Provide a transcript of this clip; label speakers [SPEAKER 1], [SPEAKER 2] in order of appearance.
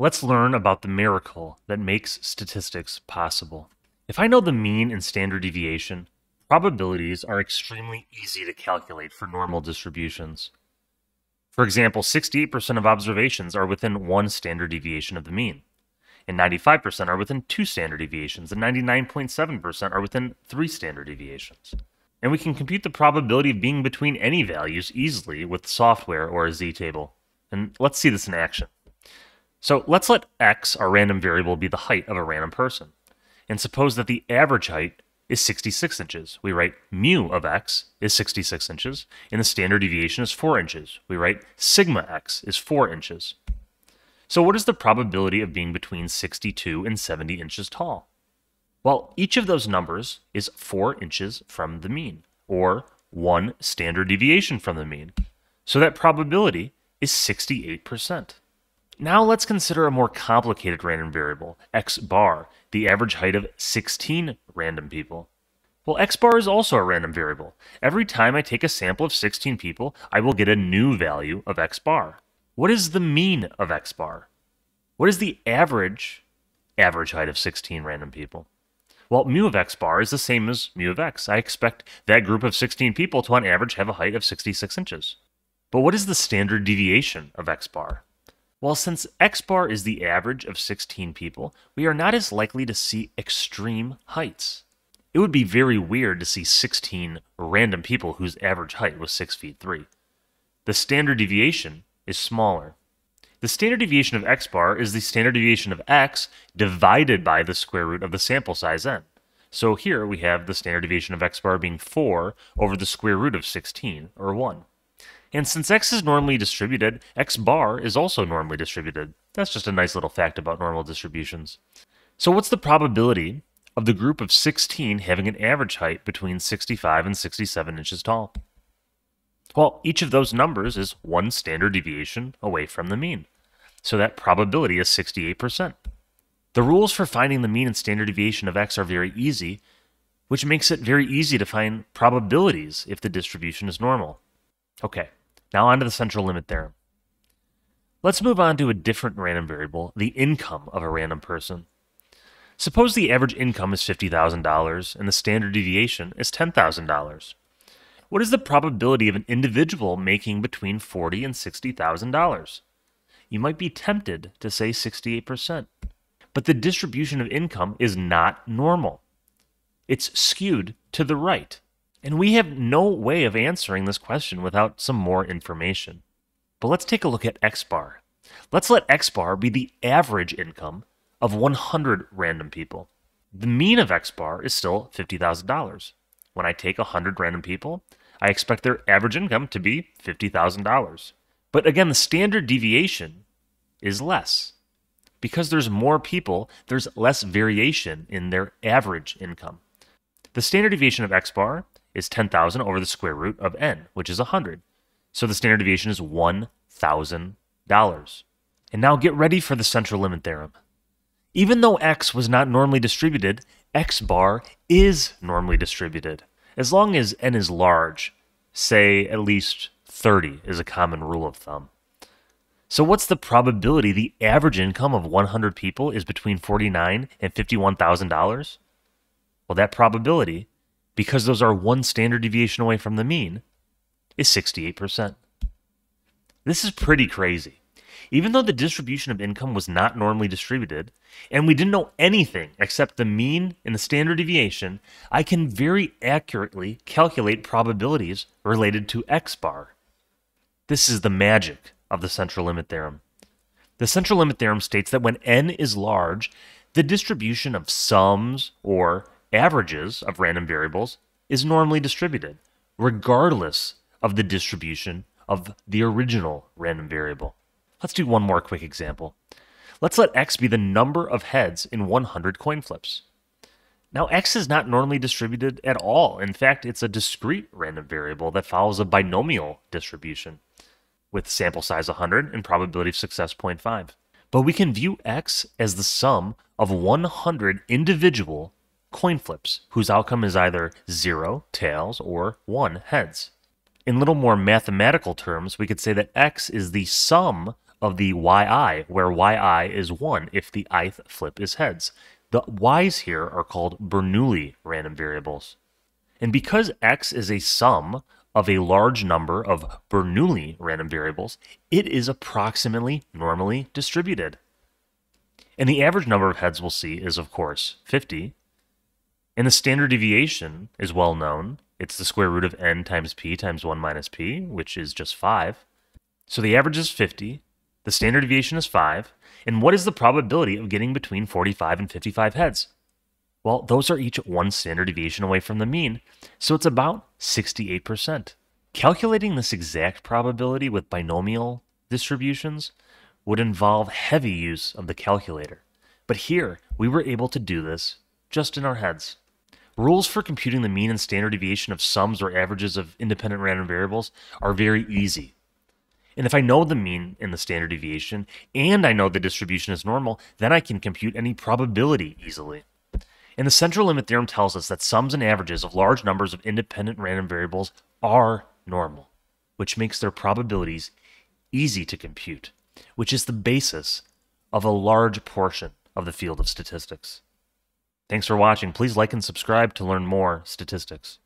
[SPEAKER 1] Let's learn about the miracle that makes statistics possible. If I know the mean and standard deviation, probabilities are extremely easy to calculate for normal distributions. For example, 68% of observations are within one standard deviation of the mean, and 95% are within two standard deviations, and 99.7% are within three standard deviations. And we can compute the probability of being between any values easily with software or a z-table. And let's see this in action. So let's let x, our random variable, be the height of a random person. And suppose that the average height is 66 inches. We write mu of x is 66 inches, and the standard deviation is 4 inches. We write sigma x is 4 inches. So what is the probability of being between 62 and 70 inches tall? Well, each of those numbers is 4 inches from the mean, or one standard deviation from the mean. So that probability is 68%. Now let's consider a more complicated random variable, x bar, the average height of 16 random people. Well, x bar is also a random variable. Every time I take a sample of 16 people, I will get a new value of x bar. What is the mean of x bar? What is the average average height of 16 random people? Well, mu of x bar is the same as mu of x. I expect that group of 16 people to on average have a height of 66 inches. But what is the standard deviation of x bar? Well, since x bar is the average of 16 people, we are not as likely to see extreme heights. It would be very weird to see 16 random people whose average height was 6 feet 3. The standard deviation is smaller. The standard deviation of x bar is the standard deviation of x divided by the square root of the sample size n. So here we have the standard deviation of x bar being 4 over the square root of 16, or 1. And since x is normally distributed, x bar is also normally distributed. That's just a nice little fact about normal distributions. So what's the probability of the group of 16 having an average height between 65 and 67 inches tall? Well, each of those numbers is one standard deviation away from the mean. So that probability is 68%. The rules for finding the mean and standard deviation of x are very easy, which makes it very easy to find probabilities if the distribution is normal. Okay, now on to the central limit theorem. Let's move on to a different random variable, the income of a random person. Suppose the average income is $50,000 and the standard deviation is $10,000. What is the probability of an individual making between $40 and $60,000? You might be tempted to say 68%, but the distribution of income is not normal. It's skewed to the right. And we have no way of answering this question without some more information. But let's take a look at X bar. Let's let X bar be the average income of 100 random people. The mean of X bar is still $50,000. When I take 100 random people, I expect their average income to be $50,000. But again, the standard deviation is less. Because there's more people, there's less variation in their average income. The standard deviation of X bar is 10,000 over the square root of n, which is 100. So the standard deviation is $1,000. And now get ready for the central limit theorem. Even though x was not normally distributed, x bar is normally distributed. As long as n is large, say at least 30 is a common rule of thumb. So what's the probability the average income of 100 people is between 49 and $51,000? Well, that probability because those are one standard deviation away from the mean, is 68%. This is pretty crazy. Even though the distribution of income was not normally distributed, and we didn't know anything except the mean and the standard deviation, I can very accurately calculate probabilities related to x bar. This is the magic of the central limit theorem. The central limit theorem states that when n is large, the distribution of sums or averages of random variables is normally distributed, regardless of the distribution of the original random variable. Let's do one more quick example. Let's let x be the number of heads in 100 coin flips. Now, x is not normally distributed at all. In fact, it's a discrete random variable that follows a binomial distribution with sample size 100 and probability of success 0.5. But we can view x as the sum of 100 individual coin flips, whose outcome is either 0, tails, or 1, heads. In little more mathematical terms, we could say that x is the sum of the yi, where yi is 1 if the ith flip is heads. The y's here are called Bernoulli random variables. And because x is a sum of a large number of Bernoulli random variables, it is approximately normally distributed. And the average number of heads we'll see is, of course, 50. And the standard deviation is well known. It's the square root of n times p times 1 minus p, which is just 5. So the average is 50. The standard deviation is 5. And what is the probability of getting between 45 and 55 heads? Well, those are each one standard deviation away from the mean, so it's about 68%. Calculating this exact probability with binomial distributions would involve heavy use of the calculator. But here, we were able to do this just in our heads. Rules for computing the mean and standard deviation of sums or averages of independent random variables are very easy. And if I know the mean and the standard deviation, and I know the distribution is normal, then I can compute any probability easily. And the central limit theorem tells us that sums and averages of large numbers of independent random variables are normal, which makes their probabilities easy to compute, which is the basis of a large portion of the field of statistics. Thanks for watching. Please like and subscribe to learn more statistics.